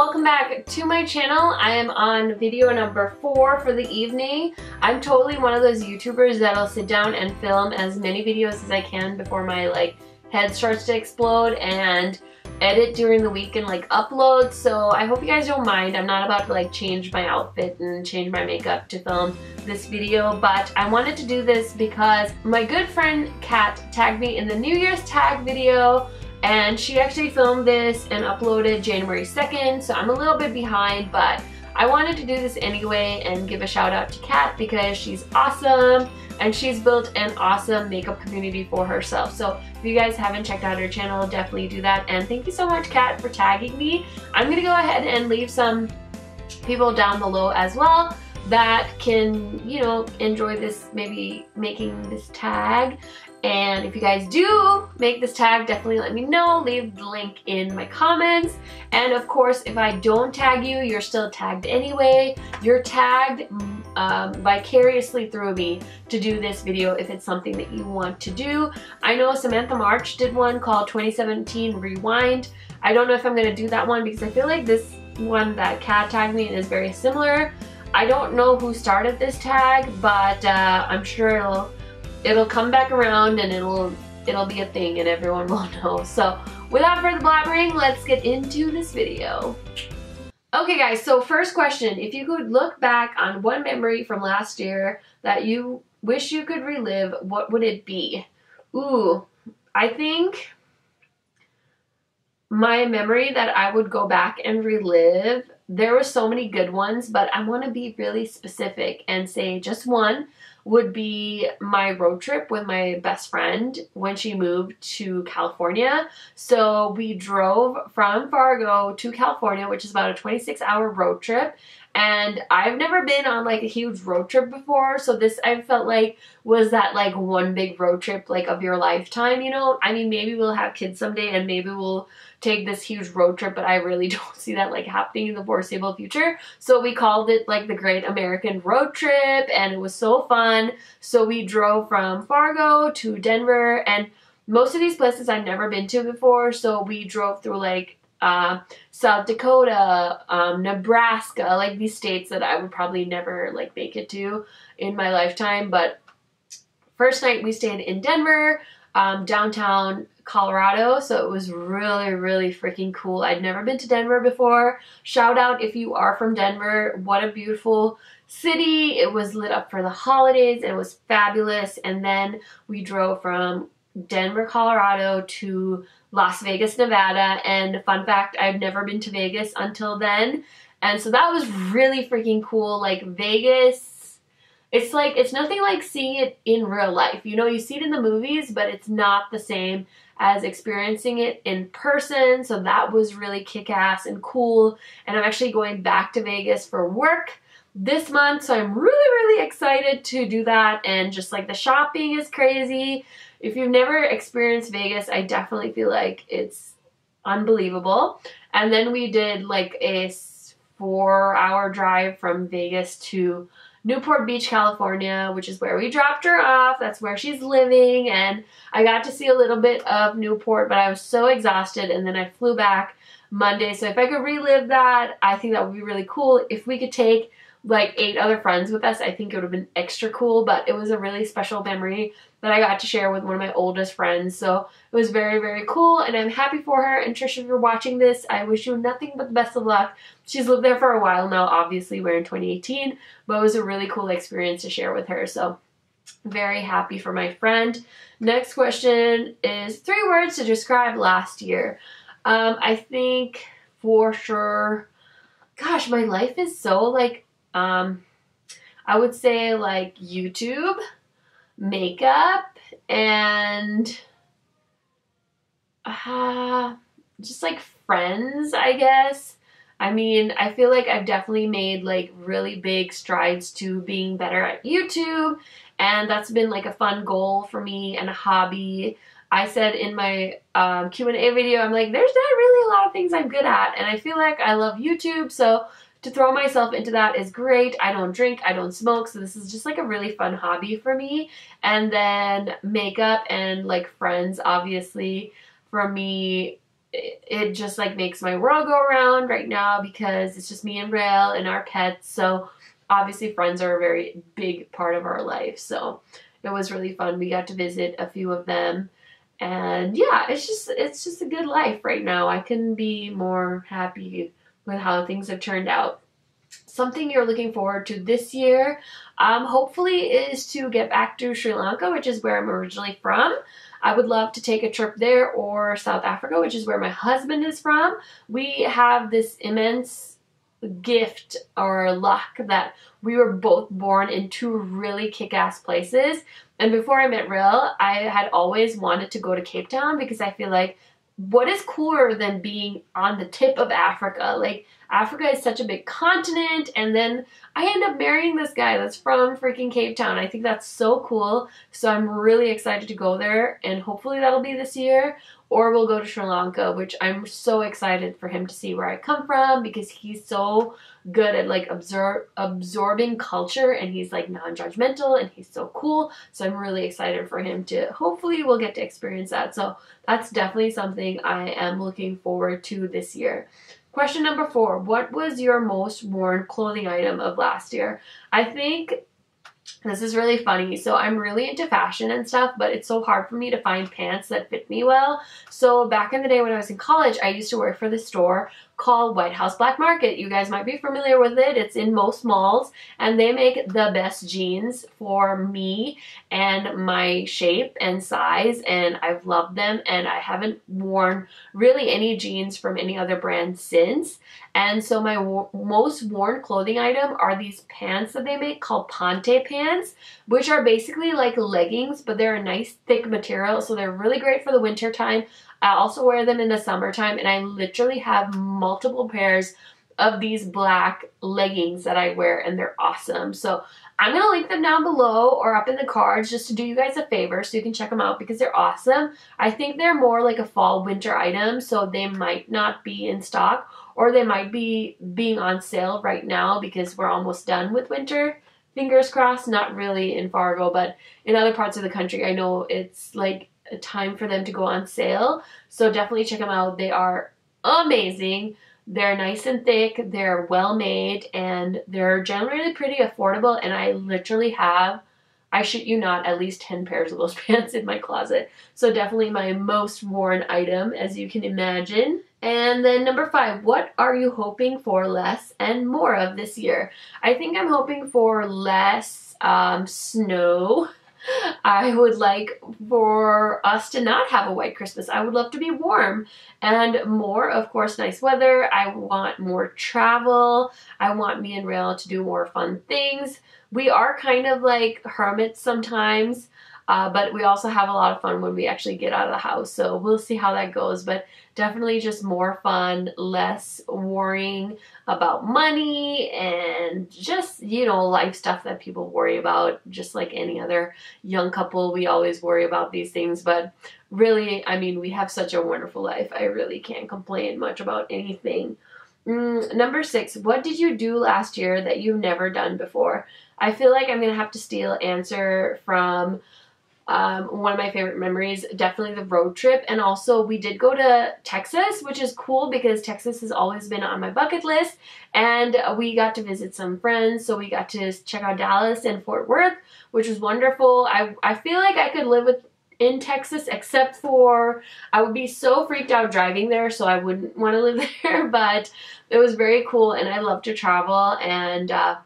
welcome back to my channel. I am on video number four for the evening. I'm totally one of those YouTubers that'll sit down and film as many videos as I can before my like head starts to explode and edit during the week and like upload so I hope you guys don't mind I'm not about to like change my outfit and change my makeup to film this video but I wanted to do this because my good friend Kat tagged me in the New Year's tag video and she actually filmed this and uploaded January 2nd so I'm a little bit behind but I wanted to do this anyway and give a shout out to Kat because she's awesome and she's built an awesome makeup community for herself. So if you guys haven't checked out her channel, definitely do that. And thank you so much, Kat, for tagging me. I'm gonna go ahead and leave some people down below as well that can, you know, enjoy this, maybe making this tag. And if you guys do make this tag, definitely let me know. Leave the link in my comments. And of course, if I don't tag you, you're still tagged anyway. You're tagged um, vicariously through me to do this video if it's something that you want to do. I know Samantha March did one called 2017 Rewind. I don't know if I'm going to do that one because I feel like this one that Kat tagged me in is very similar. I don't know who started this tag, but uh, I'm sure it'll it'll come back around and it'll it'll be a thing and everyone will know. So without further blabbering, let's get into this video. Okay guys, so first question, if you could look back on one memory from last year that you wish you could relive, what would it be? Ooh, I think my memory that I would go back and relive, there were so many good ones, but I want to be really specific and say just one would be my road trip with my best friend when she moved to California. So we drove from Fargo to California, which is about a 26 hour road trip. And I've never been on like a huge road trip before. So this I felt like was that like one big road trip like of your lifetime, you know? I mean, maybe we'll have kids someday and maybe we'll take this huge road trip, but I really don't see that like happening in the foreseeable future. So we called it like the Great American Road Trip and it was so fun. So we drove from Fargo to Denver and most of these places I've never been to before. So we drove through like uh, South Dakota, um, Nebraska, like these states that I would probably never like make it to in my lifetime. But first night we stayed in Denver, um, downtown Colorado, so it was really, really freaking cool. I'd never been to Denver before. Shout out if you are from Denver. What a beautiful city. It was lit up for the holidays. It was fabulous. And then we drove from Denver, Colorado to Las Vegas, Nevada. And fun fact, I've never been to Vegas until then. And so that was really freaking cool. Like Vegas, it's like, it's nothing like seeing it in real life. You know, you see it in the movies, but it's not the same as experiencing it in person. So that was really kick-ass and cool. And I'm actually going back to Vegas for work this month. So I'm really, really excited to do that. And just like the shopping is crazy. If you've never experienced Vegas, I definitely feel like it's unbelievable. And then we did like a four hour drive from Vegas to Newport Beach, California, which is where we dropped her off. That's where she's living. And I got to see a little bit of Newport, but I was so exhausted. And then I flew back Monday. So if I could relive that, I think that would be really cool. If we could take like eight other friends with us, I think it would have been extra cool, but it was a really special memory that I got to share with one of my oldest friends. So it was very, very cool, and I'm happy for her. And Trisha, if you're watching this, I wish you nothing but the best of luck. She's lived there for a while now, obviously, we're in 2018, but it was a really cool experience to share with her. So very happy for my friend. Next question is three words to describe last year. Um, I think for sure, gosh, my life is so like um, I would say like YouTube, makeup, and uh, just like friends, I guess. I mean, I feel like I've definitely made like really big strides to being better at YouTube, and that's been like a fun goal for me and a hobby. I said in my um, Q&A video, I'm like, there's not really a lot of things I'm good at, and I feel like I love YouTube, so to throw myself into that is great. I don't drink, I don't smoke, so this is just like a really fun hobby for me. And then makeup and like friends, obviously, for me, it, it just like makes my world go around right now because it's just me and Rail and our pets. So obviously friends are a very big part of our life. So it was really fun. We got to visit a few of them. And yeah, it's just it's just a good life right now. I couldn't be more happy with how things have turned out. Something you're looking forward to this year, um, hopefully, is to get back to Sri Lanka, which is where I'm originally from. I would love to take a trip there or South Africa, which is where my husband is from. We have this immense gift or luck that we were both born in two really kick-ass places. And before I met Real, I had always wanted to go to Cape Town because I feel like what is cooler than being on the tip of Africa? Like Africa is such a big continent and then I end up marrying this guy that's from freaking Cape Town. I think that's so cool. So I'm really excited to go there and hopefully that'll be this year or we'll go to Sri Lanka, which I'm so excited for him to see where I come from because he's so good at like absorb absorbing culture and he's like non-judgmental and he's so cool. So I'm really excited for him to hopefully we'll get to experience that. So that's definitely something I am looking forward to this year. Question number four, what was your most worn clothing item of last year? I think this is really funny. So I'm really into fashion and stuff, but it's so hard for me to find pants that fit me well. So back in the day when I was in college, I used to work for the store called White House Black Market. You guys might be familiar with it. It's in most malls and they make the best jeans for me and my shape and size and I've loved them and I haven't worn really any jeans from any other brand since. And so my most worn clothing item are these pants that they make called Ponte pants, which are basically like leggings, but they're a nice thick material. So they're really great for the winter time. I also wear them in the summertime and I literally have multiple pairs of these black leggings that I wear and they're awesome. So I'm going to link them down below or up in the cards just to do you guys a favor so you can check them out because they're awesome. I think they're more like a fall winter item so they might not be in stock or they might be being on sale right now because we're almost done with winter. Fingers crossed, not really in Fargo, but in other parts of the country I know it's like time for them to go on sale. So definitely check them out. They are amazing. They're nice and thick, they're well made, and they're generally pretty affordable. And I literally have, I shit you not, at least 10 pairs of those pants in my closet. So definitely my most worn item, as you can imagine. And then number five, what are you hoping for less and more of this year? I think I'm hoping for less um, snow. I would like for us to not have a white Christmas. I would love to be warm and more, of course, nice weather. I want more travel. I want me and Rail to do more fun things. We are kind of like hermits sometimes. Uh, but we also have a lot of fun when we actually get out of the house. So we'll see how that goes. But definitely just more fun, less worrying about money and just, you know, life stuff that people worry about. Just like any other young couple, we always worry about these things. But really, I mean, we have such a wonderful life. I really can't complain much about anything. Mm, number six, what did you do last year that you've never done before? I feel like I'm going to have to steal answer from um, one of my favorite memories, definitely the road trip. And also, we did go to Texas, which is cool because Texas has always been on my bucket list. And we got to visit some friends, so we got to check out Dallas and Fort Worth, which was wonderful. I, I feel like I could live with in Texas except for I would be so freaked out driving there so I wouldn't want to live there but it was very cool and I love to travel and uh,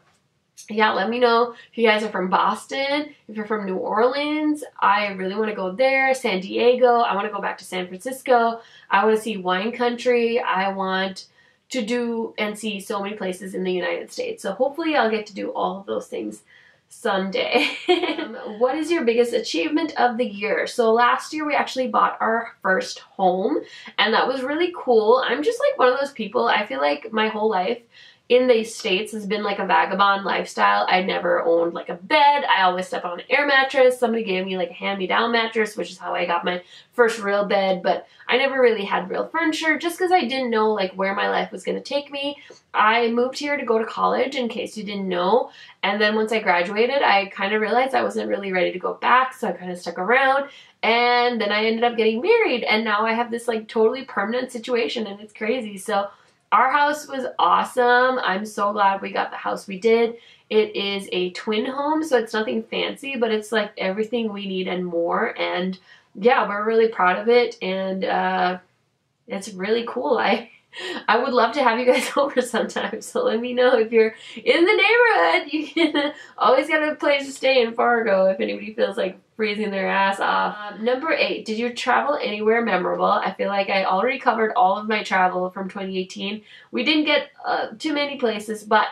yeah, let me know if you guys are from Boston, if you're from New Orleans. I really want to go there. San Diego. I want to go back to San Francisco. I want to see wine country. I want to do and see so many places in the United States. So hopefully I'll get to do all of those things someday. um, what is your biggest achievement of the year? So last year we actually bought our first home and that was really cool. I'm just like one of those people, I feel like my whole life in the States has been like a vagabond lifestyle. I never owned like a bed. I always slept on an air mattress. Somebody gave me like a hand me down mattress, which is how I got my first real bed, but I never really had real furniture just because I didn't know like where my life was going to take me. I moved here to go to college in case you didn't know. And then once I graduated, I kind of realized I wasn't really ready to go back, so I kind of stuck around. And then I ended up getting married, and now I have this like totally permanent situation, and it's crazy. So our house was awesome. I'm so glad we got the house we did. It is a twin home, so it's nothing fancy, but it's like everything we need and more. And yeah, we're really proud of it, and uh, it's really cool. I I would love to have you guys over sometime. So let me know if you're in the neighborhood. You can always get a place to stay in Fargo if anybody feels like freezing their ass off. Um, number eight, did you travel anywhere memorable? I feel like I already covered all of my travel from 2018. We didn't get uh, too many places, but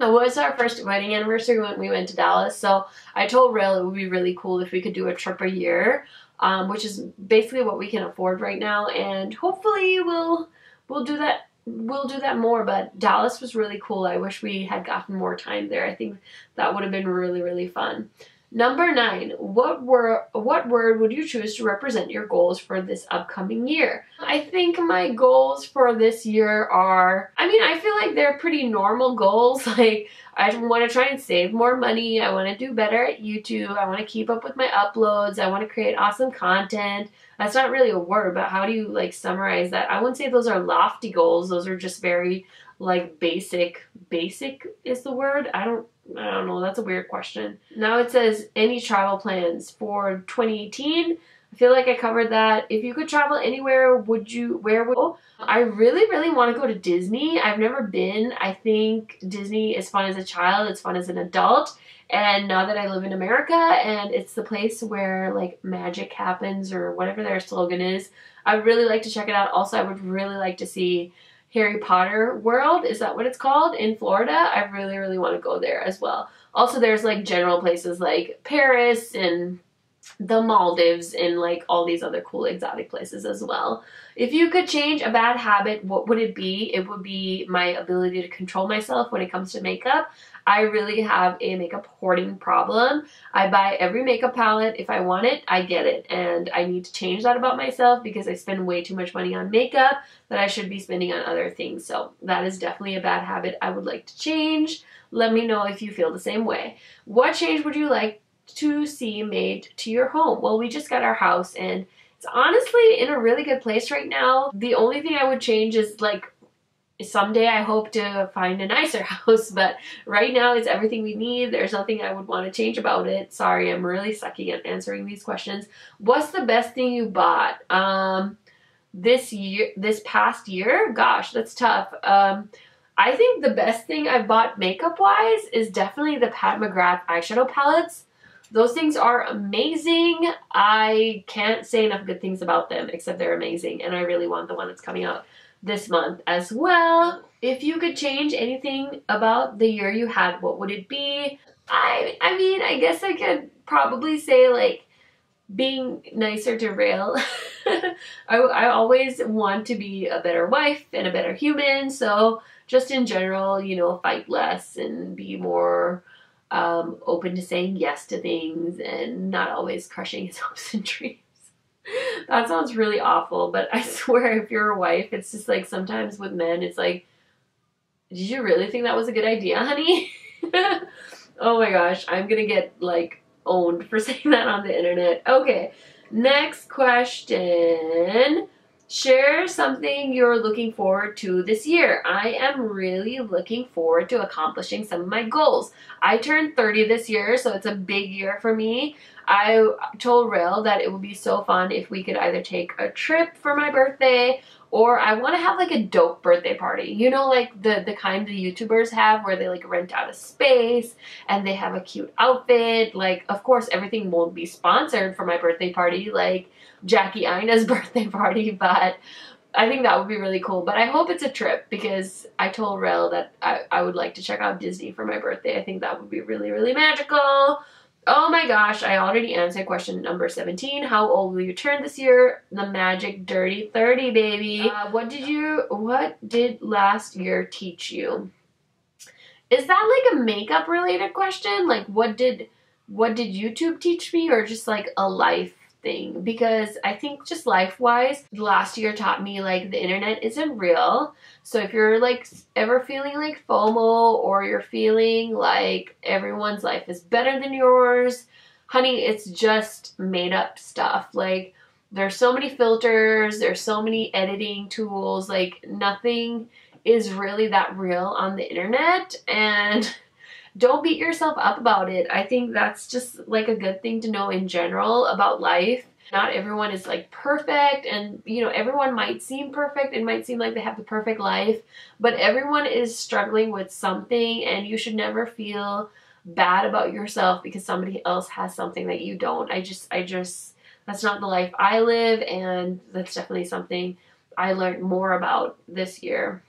it was our first wedding anniversary when we went to Dallas. So I told Rail it would be really cool if we could do a trip a year, um, which is basically what we can afford right now. And hopefully we'll we'll do that we'll do that more but dallas was really cool. I wish we had gotten more time there. I think that would have been really really fun number nine what were what word would you choose to represent your goals for this upcoming year i think my goals for this year are i mean i feel like they're pretty normal goals like I want to try and save more money. I want to do better at YouTube. I want to keep up with my uploads. I want to create awesome content that's not really a word, but how do you like summarize that? I wouldn't say those are lofty goals. Those are just very like basic. Basic is the word. I don't I don't know. That's a weird question. Now it says any travel plans for 2018. I feel like I covered that. If you could travel anywhere, would you where would I really really want to go to Disney. I've never been. I think Disney is fun as a child, it's fun as an adult. And now that I live in America and it's the place where like magic happens or whatever their slogan is, I really like to check it out. Also, I would really like to see Harry Potter World. Is that what it's called in Florida? I really, really want to go there as well. Also, there's like general places like Paris and the Maldives and like all these other cool exotic places as well. If you could change a bad habit, what would it be? It would be my ability to control myself when it comes to makeup. I really have a makeup hoarding problem. I buy every makeup palette. If I want it, I get it. And I need to change that about myself because I spend way too much money on makeup that I should be spending on other things. So that is definitely a bad habit I would like to change. Let me know if you feel the same way. What change would you like to see made to your home? Well, we just got our house and it's honestly in a really good place right now. The only thing I would change is like someday I hope to find a nicer house, but right now it's everything we need. There's nothing I would want to change about it. Sorry, I'm really sucky at answering these questions. What's the best thing you bought? Um, this year, this past year? Gosh, that's tough. Um, I think the best thing I've bought makeup wise is definitely the Pat McGrath eyeshadow palettes. Those things are amazing. I can't say enough good things about them except they're amazing and I really want the one that's coming out this month as well. If you could change anything about the year you had, what would it be? I I mean, I guess I could probably say like being nicer to Rail. I, I always want to be a better wife and a better human. So just in general, you know, fight less and be more um, open to saying yes to things and not always crushing his hopes and dreams that sounds really awful, but I swear if you're a wife, it's just like sometimes with men, it's like, did you really think that was a good idea, honey? oh my gosh, I'm gonna get like owned for saying that on the internet. Okay, next question. Share something you're looking forward to this year. I am really looking forward to accomplishing some of my goals. I turned 30 this year, so it's a big year for me. I told Rail that it would be so fun if we could either take a trip for my birthday or I want to have like a dope birthday party. You know, like the, the kind the YouTubers have where they like rent out a space and they have a cute outfit. Like, of course, everything won't be sponsored for my birthday party, like Jackie Aina's birthday party, but I think that would be really cool. But I hope it's a trip because I told Rel that I, I would like to check out Disney for my birthday. I think that would be really, really magical. Oh my gosh, I already answered question number 17. How old will you turn this year? The magic dirty 30, baby. Uh, what did you, what did last year teach you? is that like a makeup related question? Like what did what did YouTube teach me or just like a life thing? Because I think just life wise, last year taught me like the internet isn't real. So if you're like ever feeling like FOMO or you're feeling like everyone's life is better than yours, honey, it's just made up stuff. Like there's so many filters, there's so many editing tools, like nothing is really that real on the internet and don't beat yourself up about it. I think that's just like a good thing to know in general about life. Not everyone is like perfect and you know everyone might seem perfect. It might seem like they have the perfect life, but everyone is struggling with something and you should never feel bad about yourself because somebody else has something that you don't. I just I just that's not the life I live and that's definitely something I learned more about this year.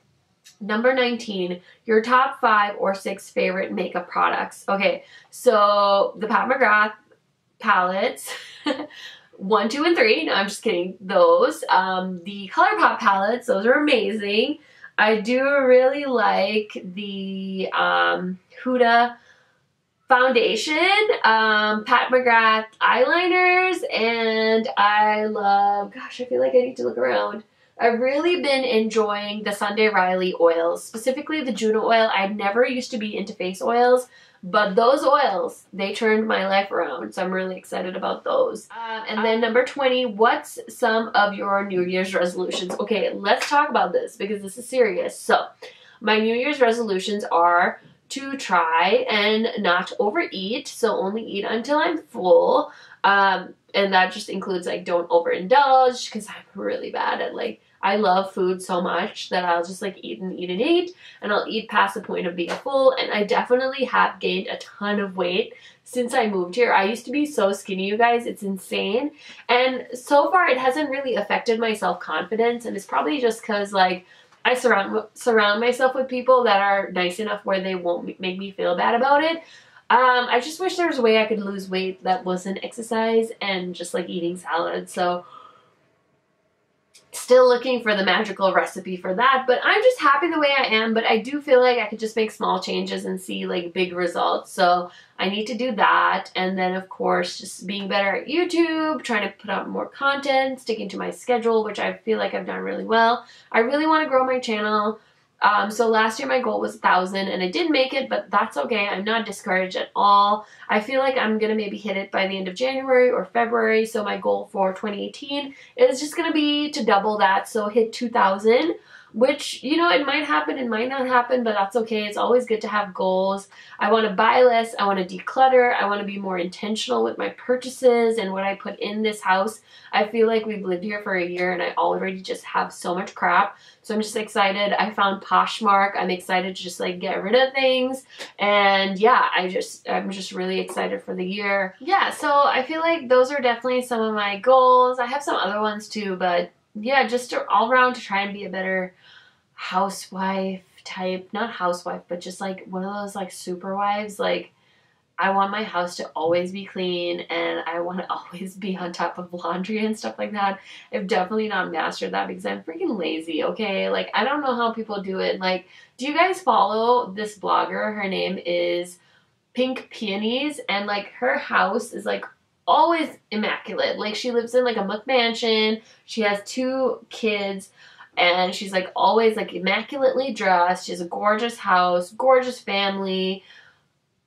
Number 19, your top five or six favorite makeup products. Okay, so the Pat McGrath palettes, one, two, and three. No, I'm just kidding. Those. Um, the ColourPop palettes, those are amazing. I do really like the um, Huda foundation, um, Pat McGrath eyeliners, and I love, gosh, I feel like I need to look around. I've really been enjoying the Sunday Riley oils, specifically the Juno oil. I never used to be into face oils, but those oils, they turned my life around. So I'm really excited about those. Um, and then number 20, what's some of your New Year's resolutions? Okay, let's talk about this because this is serious. So my New Year's resolutions are to try and not overeat. So only eat until I'm full. Um, and that just includes like don't overindulge because I'm really bad at like I love food so much that I'll just like eat and eat and eat and I'll eat past the point of being full and I definitely have gained a ton of weight since I moved here. I used to be so skinny, you guys. It's insane. And so far it hasn't really affected my self-confidence and it's probably just cuz like I surround surround myself with people that are nice enough where they won't make me feel bad about it. Um, I just wish there was a way I could lose weight that wasn't exercise and just like eating salad. So Still looking for the magical recipe for that, but I'm just happy the way I am, but I do feel like I could just make small changes and see like big results. So I need to do that. And then of course, just being better at YouTube, trying to put out more content, sticking to my schedule, which I feel like I've done really well. I really want to grow my channel. Um, so last year my goal was 1,000 and I did make it, but that's okay. I'm not discouraged at all. I feel like I'm going to maybe hit it by the end of January or February. So my goal for 2018 is just going to be to double that. So hit 2,000 which, you know, it might happen, it might not happen, but that's okay. It's always good to have goals. I want to buy less. I want to declutter. I want to be more intentional with my purchases and what I put in this house. I feel like we've lived here for a year and I already just have so much crap. So I'm just excited. I found Poshmark. I'm excited to just like get rid of things. And yeah, I just, I'm just really excited for the year. Yeah, so I feel like those are definitely some of my goals. I have some other ones too, but yeah, just all around to try and be a better housewife type, not housewife, but just like one of those like super wives. Like, I want my house to always be clean and I want to always be on top of laundry and stuff like that. I've definitely not mastered that because I'm freaking lazy, okay? Like, I don't know how people do it. Like, do you guys follow this blogger? Her name is Pink Peonies, and like her house is like always immaculate. Like, she lives in like a McMansion, she has two kids and she's like always like immaculately dressed. She has a gorgeous house, gorgeous family,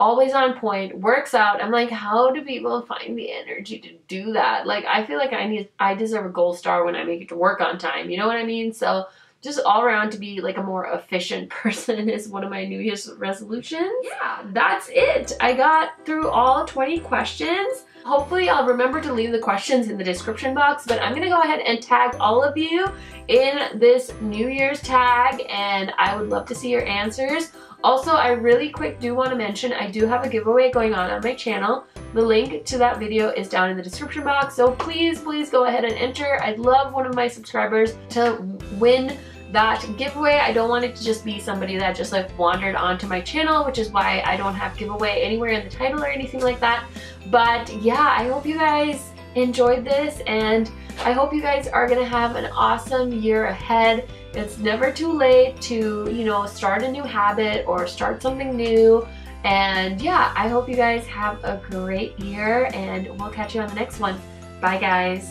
always on point, works out. I'm like, how do people find the energy to do that? Like, I feel like I need, I deserve a gold star when I make it to work on time. You know what I mean? So just all around to be like a more efficient person is one of my New Year's resolutions. Yeah, that's it. I got through all 20 questions. Hopefully I'll remember to leave the questions in the description box, but I'm gonna go ahead and tag all of you in this New Year's tag and I would love to see your answers. Also, I really quick do want to mention I do have a giveaway going on on my channel. The link to that video is down in the description box, so please, please go ahead and enter. I'd love one of my subscribers to win that giveaway. I don't want it to just be somebody that just like wandered onto my channel, which is why I don't have giveaway anywhere in the title or anything like that. But yeah, I hope you guys enjoyed this and I hope you guys are to have an awesome year ahead. It's never too late to, you know, start a new habit or start something new. And yeah, I hope you guys have a great year and we'll catch you on the next one. Bye guys.